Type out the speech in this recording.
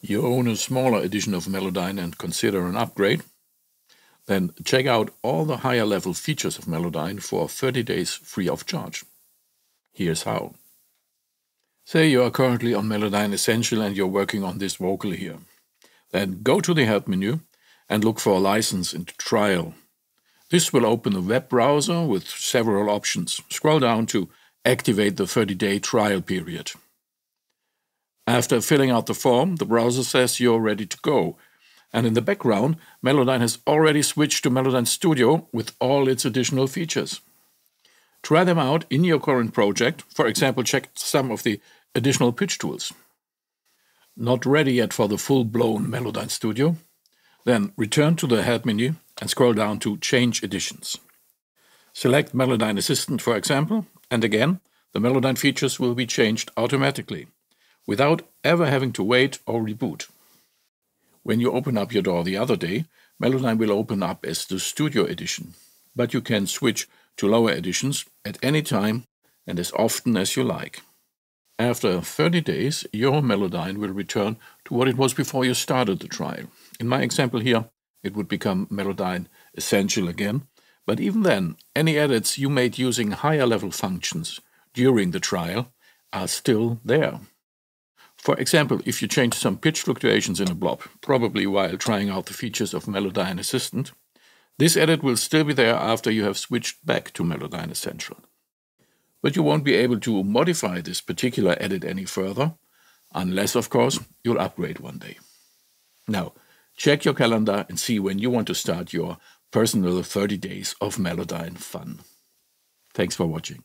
You own a smaller edition of Melodyne and consider an upgrade? Then check out all the higher level features of Melodyne for 30 days free of charge. Here's how. Say you are currently on Melodyne Essential and you're working on this vocal here. Then go to the Help menu and look for a license into Trial. This will open a web browser with several options. Scroll down to Activate the 30-day trial period. After filling out the form, the browser says you're ready to go. And in the background, Melodyne has already switched to Melodyne Studio with all its additional features. Try them out in your current project. For example, check some of the additional pitch tools. Not ready yet for the full-blown Melodyne Studio? Then return to the Help menu and scroll down to Change Editions. Select Melodyne Assistant, for example, and again, the Melodyne features will be changed automatically, without ever having to wait or reboot. When you open up your DAW the other day, Melodyne will open up as the Studio Edition, but you can switch to lower editions at any time and as often as you like. After 30 days, your Melodyne will return to what it was before you started the trial. In my example here, it would become Melodyne Essential again, but even then, any edits you made using higher level functions during the trial are still there. For example, if you change some pitch fluctuations in a blob, probably while trying out the features of Melodyne Assistant, this edit will still be there after you have switched back to Melodyne Essential. But you won't be able to modify this particular edit any further, unless, of course, you'll upgrade one day. Now, check your calendar and see when you want to start your personal 30 days of Melodyne fun. Thanks for watching.